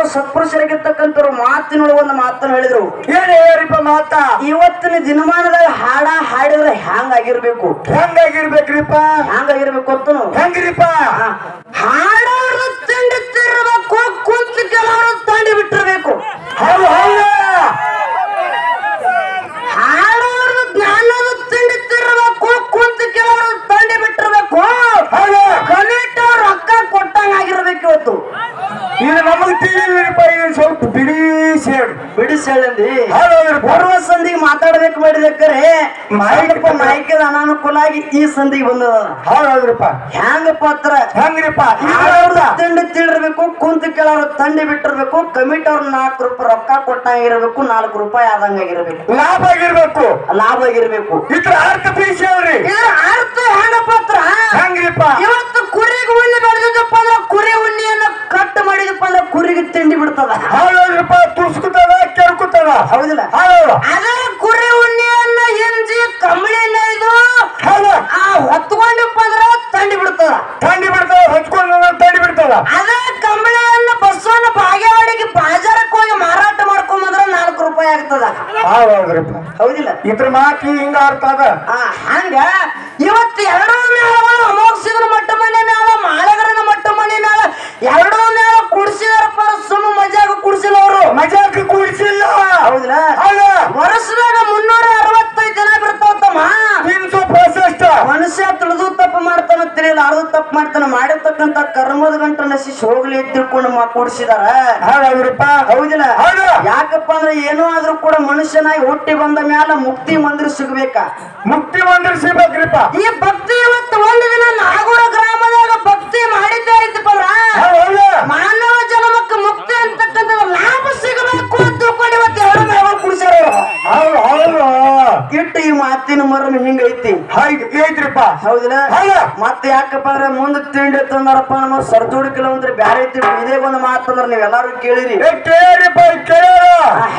ಮಹಾತ್ಮರು ಸತ್ಪುರುಷರಾಗಿರ್ತಕ್ಕಂಥವ್ರು ಮಾತಿನೊಳಗೆ ಒಂದು ಮಾತನ್ನು ಹೇಳಿದ್ರು. ಏನ್ ಹೇಳ್ರಿಪ್ಪ ಮಾತ ಇವತ್ತಿನ ದಿನಮಾನದಾಗ ಹಾಡ ಹಾಡಿದ್ರೆ ಹ್ಯಾಂಗಾಗಿರ್ಬೇಕು? ಹೆಂಗಾಗಿರ್ಬೇಕ್ರಿಪ್ಪ ಹ್ಯಾಂಗಾಗಿರ್ಬೇಕು ಅಂತನು? ಹೆಂಗ್ರಿಪ್ಪ? ಹಾಡೋರು ತಿಂಡಿ ತಿರ್ಬೇಕು ಕುಂತು ಕೆಲವರು ತಂಡಿ ಬಿಟ್ಟಿರಬೇಕು ಹೌದು ಹೌದು. ಹಾಡೋರು ಜ್ಞಾನದ ತಿಂಡಿ ತಿರ್ಬೇಕು ಕುಂತು ಕೆಲವರು ತಂಡಿ ಬಿಟ್ಟಿರ್ಬೇಕು ಕಮಿಟಿ ರೊಕ್ಕ ಕೊಟ್ಟಂಗಾಗಿರ್ಬೇಕು ಇವತ್ತು. ಇದು ನಮಗೆ ಬಿಡಿಸಿ ಪೂರ್ವ ಸಂಧಿಗೆ ಮಾತಾಡ್ಬೇಕು ಮಾಡಿದಕ್ಕರೆ ಸ್ವಲ್ಪ ಮೈಕದ ಅನಾನುಕೂಲ ಆಗಿ ಈ ಸಂಧಿಗೆ ಬಂದದ ಹೌದ್ರಪ್ಪ. ಹೆಂಗಪ್ಪ ಹತ್ರ? ಹೆಂಗ್ರಿಪ್ಪ? ತಿಂಡಿ ತಿಳಿರ್ಬೇಕು ಕುಂತ ಕೇಳೋರು ತಂಡಿ ಬಿಟ್ಟಿರ್ಬೇಕು ಕಮಿಟಿ ಅವ್ರ ನಾಲ್ಕು ರೂಪಾಯಿ ರೊಕ್ಕ ಕೊಟ್ಟಾಗಿರ್ಬೇಕು ನಾಲ್ಕು ರೂಪಾಯಿ ಆದಂಗಾಗಿರ್ಬೇಕು ಲಾಭ ಆಗಿರ್ಬೇಕು. ಲಾಭ ಆಗಿರ್ಬೇಕು. ಇದ್ರ ಅರ್ಥ ತಿಳಿಸಿ ಹೇಳ್ರಿ ಇದ್ರ ಅರ್ಥ ಹೆಂಗಪ್ಪ ಹತ್ರ ಹೆಂಗ್ರಿಪ್ಪ ಇವತ್ತು ಕುರಿಗೆ ಉಣ್ಣಿ ಬೆಳೆದಿದ್ದಪ್ಪ ಅಂದ್ರೆ ಕುರಿ ಉಣ್ಣಿಯನ್ನ ಕಟ್ ಮಾಡಿದಪ್ಪ ಅಂದ್ರೆ ಕುರಿಗೆ ತಿಂಡಿ ಬಿಡ್ತದ ಹೌದೌದ್ರಿಪ್ಪ ತುಸ್ಕುತ್ತದ ಹೌದು. ಅದೇ ಕುರಿ ಉಣ್ಣಿಯನ್ನ ಹಿಂಜಿ ಕಂಬಳಿ ಇದು ಆ ಹೊತ್ಕೊಂಡಪ್ಪ ಅಂದ್ರೆ ತಂಡಿ ಬಿಡ್ತದ. ತಂಡಿ ಬಿಡ್ತದ ಹೊಚ್ಕೊಂಡು ತಂಡಿ ಬಿಡ್ತದ. ಅದೇ ಕಂಬಳಿಯನ್ನ ಬಸ್ಸನ್ನ ಬಾಗೇವಾಡಿಗೆ ಬಾಜಾರಕ್ಕೆ ಹೋಗಿ ಮಾರಾಟ ಮಾಡ್ಕೊಂಬಂದ್ರ ನಾಲ್ಕು ರೂಪಾಯಿ ಆಗ್ತದ. ಹೌದಿಲ್ಲ. ಇದ್ರ ಮಾತು ಹಿಂಗ ಅರ್ಥ ಅದ. ಹಂಗ ಇವತ್ತು ಎರಡೂ ಮೇಳಗಳು ಅಮೋಘಸಿದ್ರ ಮಟ್ಟ ಮನೆ ಮೇಳ ಮಾಳಗರನ ಮಟ್ಟ ಮನೆ ಮೇಳ ಎರಡೂ ಮೇಳ ಕುಡಿಸಿದಾರಪ್ಪ ಸುಮ್ಮ ಮಜಾಗ ಕುಡಿಸಿಲ್ಲ ಅವರು ಮಜಾಕ್ ಕೂಡಿಸಿಲ್ಲ ಹೌದಿಲ್ಲ ಹೌದ ವರ್ಷದಾಗ ಮುನ್ನೂರ ಅರವತ್ತೈದು ದಿನ ಬಿಡ್ತಾವತ್ತಮ್ಮ ತಿನ್ಸು ಪ್ರಶಸ್ತ ಮನುಷ್ಯ ತಿಳಿದು ತಪ್ಪು ಅರ್ದು ತಪ್ಪು ಮಾಡ್ತಾನ ಮಾಡಿರ್ತಕ್ಕಂತ ಕರ್ಮದ ಗಂಟ ನಶಿಸಿ ಹೋಗ್ಲಿ ತಿಳ್ಕೊಂಡು ಕೂಡಿಸಿದಾರ. ಹೌದೌದ್ರಿಪ್ಪ ಹೌದಿಲ್ಲ? ಹೌದು. ಯಾಕಪ್ಪ ಅಂದ್ರೆ ಏನೋ ಆದ್ರೂ ಕೂಡ ಮನುಷ್ಯನಾಗಿ ಹುಟ್ಟಿ ಬಂದ ಮ್ಯಾಲ ಮುಕ್ತಿ ಮಂದಿರ ಸಿಗ್ಬೇಕಾ. ಮುಕ್ತಿ ಮಂದಿರ ಸಿಗ್ಬೇಕ್ರಿಪ್ಪ. ಈ ಭಕ್ತಿ ಇವತ್ತು ಒಂದು ದಿನ ನಾಗೂರ ಗ್ರಾಮದಾಗ ಭಕ್ತಿ ಮಾಡಿದ್ದೇ ಇಟ್ಟು ಈ ಮಾತಿನ ಮರಣ ಹಿಂಗೈತಿ. ಹಾಗೆ ಐತ್ರಿಪ್ಪ. ಹೌದಿಲ್ಲ? ಹೌದು. ಮತ್ತೆ ಯಾಕಪ್ಪ ಅಂದ್ರೆ ಮುಂದೆ ತಿಂಡಿ ತಂದಾರಪ್ಪ ನಮ್ಮ ಸರ್ಜೋಡಿ ಕೆಲವೊಂದ್ರೆ ಬ್ಯಾರೆ ಐತಿ ಇದೇ ಒಂದು ಮಾತಂದ್ರ ನೀವೆಲ್ಲಾರು ಕೇಳಿರಿ.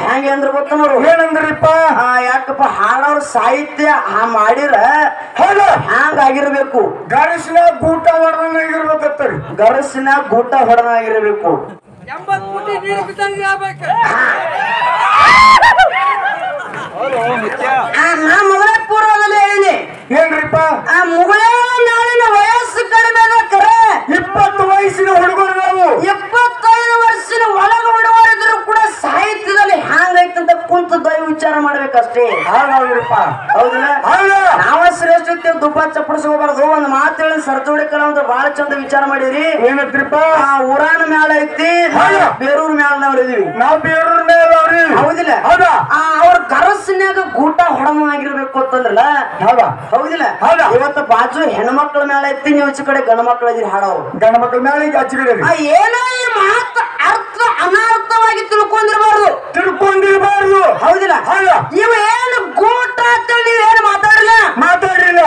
ಹೆಂಗೆ ಅಂದ್ರೆ ಗೊತ್ತನೋರು ಏನಂದ್ರಿಪ್ಪ? ಆ ಯಾಕಪ್ಪ ಹಾಡೋರ್ ಸಾಹಿತ್ಯ ಆ ಮಾಡಿರ ಹೌದು. ಹ್ಯಾಂಗ ಆಗಿರ್ಬೇಕು ಗಡಸಿನ ಗೂಟ ವರ್ಣನ ಇರ್ಬೇಕತ್ತರಿ ಗರಸಿನ ಗೂಟ ಹೊಡೆದಾಗಿರ್ಬೇಕು ಎಂಬತ್ ನಾ ಮೊದಲೇ ಪೂರ್ವದಲ್ಲಿ ಹೇಳಿನಿ. ಏನ್ರಿಪ್ಪ? ಆ ಮುಗಳೇ ನಾಳಿನ ವಯಸ್ಸು ಕಡಿಮೆ ಅದ ಕರೆ ಇಪ್ಪತ್ತು ವಯಸ್ಸಿನ ಹುಡುಗರು ನಾವು ಎಪ್ಪತ್ತೈದು ವರ್ಷದ ಒಳಗ ಹುಡುಗರಿದ್ರು ಕೂಡ ಸಾಹಿತ್ಯದಲ್ಲಿ ಹ್ಯಾಂಗೈತಂತ ಕುಂತು ದಯ ವಿಚಾರ ಮಾಡ್ಬೇಕಷ್ಟೇ. ಹೌದೌದ್ರಿಪ್ಪ ಹೌದಿಲ್ಲ? ಹೌದು. ನಾವ ಶ್ರೇಷ್ಠತೆ ದುಬ್ಬ ಚಪ್ಪಡಿಸ್ಕೋಬಾರ್ದು. ಒಂದ್ ಮಾತು ಹೇಳಿ ಸರ್ಜೋಡಿ ಅಂತ ಬಹಳ ಚಂದ ವಿಚಾರ ಮಾಡಿರಿ. ಏನತ್ರಿಪ್ಪ? ಆ ಊರಾನ ಮ್ಯಾಲ ಐತಿ. ಬೇರೂರ್ ಮ್ಯಾಲ ನಾವ್ ಇದೀವಿ. ನಾವು ಬೇರೂರ್ ಮ್ಯಾಲ ಅವ್ರಿ ಹೌದಿಲ್ಲ ಹೌದಾ ಆ ಅವ್ರ ಗರಸ್ನ್ಯಾಗ ಗೂಟ ಹೊಡಮಾಗಿರ್ಬೇಕು ಅಂತಂದ್ರಲ್ಲ? ಹೌದಾ? ಹೌದಿಲ್ಲ? ಹೌದಾ? ಇವತ್ತು ಬಾಜು ಹೆಣ್ಮಕ್ಳ ಮೇಲೆ ಐತಿ ನೀವು ಈಚೆ ಕಡೆ ಗಂಡ ಮಕ್ಳ ಇದ್ರಿ ಹಾಡೋರು ಗಂಡ ಮಕ್ಕಳ ಮೇಲೆ ಏನೋ ಈ ಮಾತು ಅರ್ಥ ಅನರ್ಥವಾಗಿ ತಿಳ್ಕೊಂಡಿರ್ಬಾರ್ದು. ತಿಳ್ಕೊಂಡಿರ್ಬಾರ್ದು. ಹೌದಿಲ್ಲ? ಹೌದಾ? ಇವ ಏನು ಗೂಟ ಅಂತ ನೀವೇನು ಏನು ಮಾತಾಡಿಲ್ಲ ಮಾತಾಡ್ರಿಲ್ಲ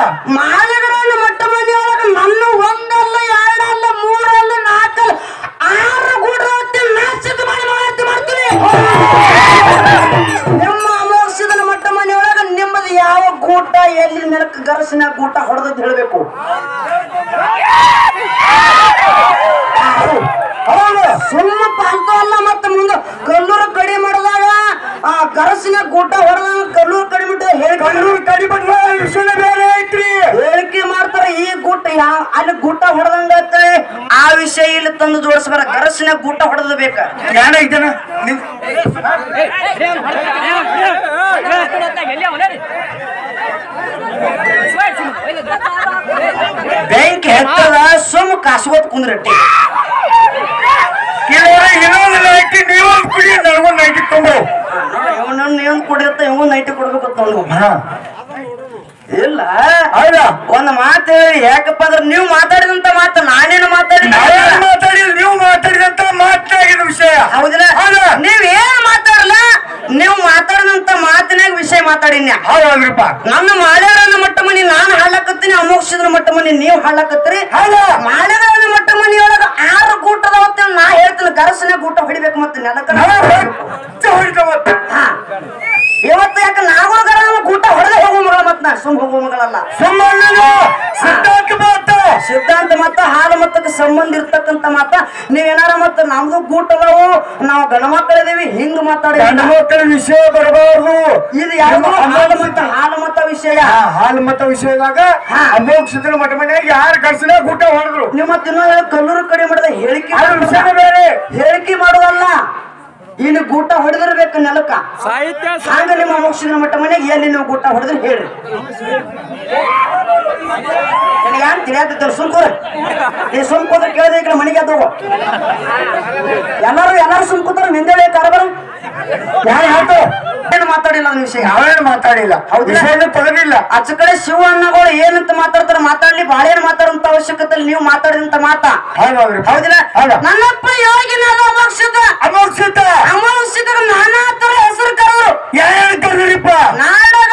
ಗರಸಿನ ಗೂಟ ಹೊಡೆದ್ ಹೇಳಬೇಕು ಹೌದು ಸುಮ್ಮ ಪಾಲ್ತು ಅಲ್ಲ ಮತ್ತೆ ಮುಂದೆ ಕಲ್ಲೂರು ಕಡಿ ಮಾಡಿದಾಗ ಆ ಗರಸಿನ ಗೂಟ ಹೊಡೆದಾಗ ಕಲ್ಲೂರು ಕಡಿ ಬಿಟ್ಟು ಹೇಳಿ ಕಲ್ಲೂರು ಕಡಿ ವಿಷಯ ಬೇರೆ ಐತ್ರಿ ಹೇಳಿಕೆ ಮಾಡ್ತಾರೆ ಈ ಗೂಟ ಯಾವ ಅಲ್ಲಿ ಗೂಟ ಹೊಡೆದಂಗ ಆ ವಿಷಯ ಇಲ್ಲಿ ತಂದು ಜೋಡಿಸ್ಬಾರ ಗರಸಿನ ಗೂಟ ಹೊಡೆದ ಬೇಕ ಏನಾಯ್ತನ ನಿಮ್ ಬೆಂಕಿ ಹೆತ್ತದ ಸುಮ್ ಕಾಸ್ಕೋತ್ ಕುಂದ್ರಟ್ಟಿ. ಇನ್ನೊಂದು ನೈಟಿ ನೀವೊಂದು ಕುಡಿ ನನಗೊಂದು ನೈಟಿ ತುಂಬು ಇವನನ್ನ ಏನ್ ಕುಡಿಯತ್ತ ಇವನ್ ನೈಟಿ ಕೊಡ್ಬೇಕಂತ ಅವ್ನು. ಹಾ. ಇಲ್ಲ. ಹೌದಾ? ಒಂದ್ ಮಾತು ಹೇಳಿ ಯಾಕಪ್ಪ ಅಂದ್ರೆ ನೀವು ಮಾತಾಡಿದಂತ ಮಾತು ನಾನೇನು ಮಾತಾಡಿ ಮಾತಾಡಿಲ್ಲ ನೀವು ಮಾತಾಡಿದಂತ ಮಾತಾಡಿದ ವಿಷಯ. ಹೌದಿಲ್ಲ. ಹೌದಾ? ನೀವ್ ಏನ್ ಮಾತಾಡಲ್ಲ ನೀವು ಮಾತಾಡಿದಂತ ಮಾತಿನಾಗ ಹೌದ್ರಪ್ಪ ನನ್ನ ಮಾಡ್ಯಾರನ್ನ ಮಟ್ಟ ಮನಿ ನಾನು ಹಾಳಾಕತ್ತೀನಿ ಅಮೋಕ್ಷದ ಮಟ್ಟ ಮನಿ ನೀವ್ ಹಾಳಾಕತ್ತೀರಿ. ಹೌದಾ? ಮಾಳ್ಯಾರನ್ನ ಮಟ್ಟ ಮನಿಯೊಳಗ ಆರು ಗೂಟದ ಹೊತ್ತ ನಾ ಹೇಳ್ತೀನಿ ಗರಸನೆ ಗೂಟ ಹೊಡಿಬೇಕು ಮತ್ತೆ ನಾವು ಮತ್ತೆ. ಇವತ್ತು ಯಾಕೆ ನಾಗರ ಗರ ಗೂಟ ಹೊಡೆದೇ ಹೋಗೋ ಮಗಳ ಮತ್ತೆ ಸುಮ್ಮ ಸುಮ್ ಹೋಗುವ ಮಗಳಲ್ಲ. ಸುಮ್ಮನೆ ಸಿದ್ಧಾಂತ ಮತ್ತಕ್ಕೆ ಸಂಬಂಧ ಇರ್ತಕ್ಕಂಥ ಮಾತ ನೀವೇನಾರ ಮತ್ತೆ ನಮ್ದು ಗೂಟ ಅದಾವು ನಾವು ಗಣ ಮಕ್ಕಳಿದೀವಿ ಹಿಂಗ್ ಮಾತಾಡಿ. ಗಂಡು ಮಕ್ಕಳ ವಿಷಯ ಬರಬಾರ್ದು. ಇದು ಯಾರು ಹಾಲು ಮತ್ತ ಹಾಲು ಮತ ವಿಷಯ? ಆ ಹಾಲು ಮತ ವಿಷಯದಾಗ ಅಮೋಕ್ಷಿತರು ಮಠ ಮನೆಯಾಗ ಯಾರು ಕಳ್ಸಿನ ಗೂಟ ಹೊಡೆದ್ರು. ನಿಮ್ಮ ತಿನ್ನೋದ ಕಲ್ಲೂರು ಕಡೆ ಮಾಡಿದ ಹೇಳಿಕೆ ಬೇರೆ. ಹೇಳಿಕೆ ಮಾಡೋದಲ್ಲ. ಇಲ್ಲಿ ಗೂಟ ಹೊಡೆದಿರ್ಬೇಕು ನೆಲಕ ಸಾಹಿತ್ಯ ಸಾಂಗ ನಿಮ್ಮ ಮೋಕ್ಷದ ಮಠ ಮನೆಗೆ ಎಲ್ಲಿ ನೀವು ಗೂಟ ಹೊಡೆದ್ರೆ ಹೇಳ್ರಿ ಏನ್ ತಿಳಿಯಾತ ಸುಮ್ಕೋರ. ಈ ಸುಮ್ಕೋದ್ರ ಕೇಳಿದ್ರೆ ಈ ಕಡೆ ಮನೆಗೆ ಅದು ಎಲ್ಲರೂ ಸುಮ್ ಸುಮ್ಕೋತಾರ ನಿಂದೇಳೆ ಕಾರಬಾರ. ಯಾರು ಹೇಳ್ತು ಏನು ಮಾತಾಡಿಲ್ಲ ಅದ್ರ ವಿಷಯ? ಯಾವೇನು ಮಾತಾಡಿಲ್ಲ. ಹೌದು. ವಿಷಯನೇ ತೆಗೆದಿಲ್ಲ ಅಚ್ಚ ಕಡೆ ಶಿವ ಅನ್ನಗಳು ಏನಂತ ಮಾತಾಡ್ತಾರ ಮಾತಾಡ್ಲಿ ಬಾಳೆ ಮಾತಾಡುವಂತ ಅವಶ್ಯಕತೆ ನೀವು ಮಾತಾಡಿದಂತ ಮಾತಾ. ಹೌದಿಲ್ಲ? ಹೌದಾ ನನ್ನಪ್ಪ ಯೋಗಿನ ಅಮೋಕ್ಷದ ಅಮೋಘ ಸಿದ್ಧ ಅಮೋಕ್ಷದ ನಾನಾ ತರ ಹೆಸರು ಕರೆದ್ರು. ಯಾರು ಕರೆದ್ರಿಪ್ಪ? ನಾಡಗೌಡ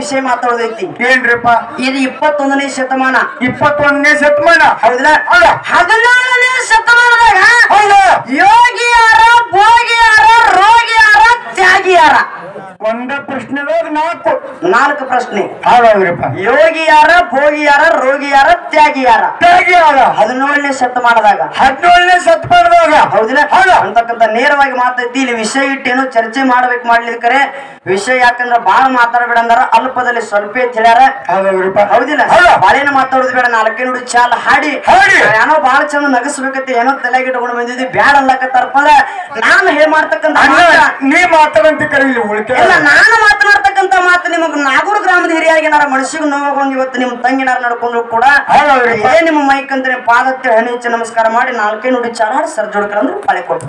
ವಿಷಯ ಮಾತಾಡೋದೈತಿ. ಏನ್ರಿಪ್ಪ? ಇದು ಇಪ್ಪತ್ತೊಂದನೇ ಶತಮಾನ. ಇಪ್ಪತ್ತೊಂದನೇ ಶತಮಾನ? ಹೌದಾ. ಹದಿನಾರನೇ ಶತಮಾನದಾಗ ಯೋಗಿ ಯಾರ ಭೋಗಿ ಯಾರ ರೋಗಿ ಯಾರ ತ್ಯಾಗಿ ಯಾರ ಒಂದ ಪ್ರಶ್ನೆದಾಗ ನಾಲ್ಕು. ನಾಲ್ಕು ಪ್ರಶ್ನೆ. ಯೋಗಿಯಾರ ಯೋಗಿ ಯಾರ ಭೋಗಿ ಯಾರ ರೋಗಿ ಯಾರ ತ್ಯಾಗಿ ಯಾರ ತ್ಯಾಗಿ ಯಾರ ಹದಿನೇಳನೇ ಶತಮಾನದಾಗ ಹದಿನೇಳನೇ ಶತಮಾನದಾಗ ಹೌದಿಲ್ಲ? ಹೌದು. ಅಂತಕ್ಕಂಥ ನೇರವಾಗಿ ಮಾತೈತಿ ಇಲ್ಲಿ ವಿಷಯ ಇಟ್ಟೇನು ಚರ್ಚೆ ಮಾಡ್ಬೇಕು ಮಾಡ್ಲಿಕ್ಕರೆ ವಿಷಯ ಯಾಕಂದ್ರ ಬಾಳ ಮಾತಾಡಬೇಡ ಅಂದಾರ ಅಲ್ಪದಲ್ಲಿ ಸ್ವಲ್ಪ ಹೇಳ್ಯಾರ ಹೌದಿಲ್ಲ? ಹೌದು. ಬಾಳೇನ ಮಾತಾಡೋದು ಬೇಡ ನಾಲ್ಕೇ ನುಡಿ ಚಾಲ ಹಾಡಿ. ಹಾಡಿ. ಏನೋ ಬಾಳ ಚಂದ ನಗಸ್ಬೇಕತ್ತೆ ಏನೋ ತಲೆಗೆ ಇಟ್ಕೊಂಡು ಬಂದಿದ್ವಿ ಬ್ಯಾಡ ಅನ್ಲಕತ್ತಾರಪ್ಪ ಅಂದ್ರೆ ನಾನು ಹೇಳ್ ಮಾಡ್ತಕ್ಕಂತ ನೀ ಮಾತಾಡಂತ ಕರೀಲಿ ಉಳಿಕೆ ಇಲ್ಲ ನಾನು ಮಾತನಾಡ್ತಕ್ಕಂತ ಮಾತು ನಿಮಗ್ ನಾಗೂರ್ ಗ್ರಾಮದ ಹಿರಿಯರಿಗೇನಾರ ಮನಸ್ಸಿಗೆ ನೋವಾಗೊಂಡು ಇವತ್ತು ನಿಮ್ಮ ತಂಗಿನಾರ ನಡ್ಕೊಂಡ್ರು ಕೂಡ. ಇದೇ ನಿಮ್ಮ ಮೈಕ್ ಅಂತ ಪಾದತ್ತೆ ಹಣಿ ಹೆಚ್ಚು ನಮಸ್ಕಾರ ಮಾಡಿ ನಾಲ್ಕೇ ನುಡಿ ಚಾರ ಸರ್ ಪಳೆ ಪಾಳೆ ಕೊಟ್ಟು